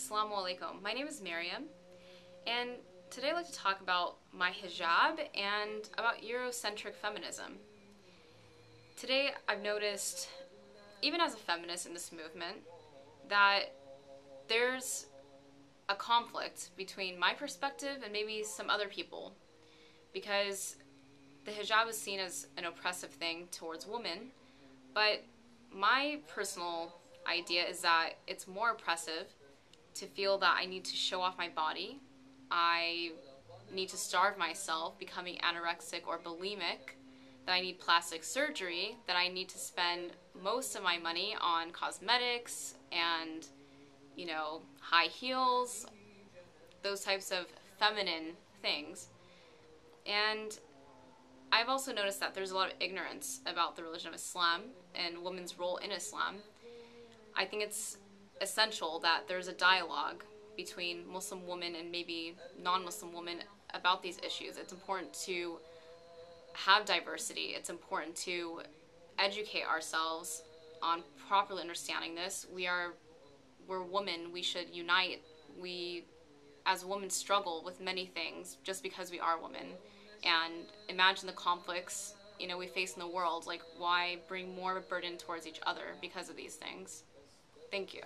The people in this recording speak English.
Assalamu alaikum. My name is Miriam, and today I'd like to talk about my hijab and about Eurocentric feminism. Today I've noticed, even as a feminist in this movement, that there's a conflict between my perspective and maybe some other people because the hijab is seen as an oppressive thing towards women, but my personal idea is that it's more oppressive to feel that I need to show off my body. I need to starve myself, becoming anorexic or bulimic, that I need plastic surgery, that I need to spend most of my money on cosmetics and, you know, high heels, those types of feminine things. And I've also noticed that there's a lot of ignorance about the religion of Islam and women's role in Islam. I think it's essential that there's a dialogue between Muslim women and maybe non-Muslim women about these issues. It's important to have diversity. It's important to educate ourselves on properly understanding this. We are we're women. We should unite. We as women struggle with many things just because we are women. And imagine the conflicts, you know, we face in the world. Like why bring more burden towards each other because of these things? Thank you.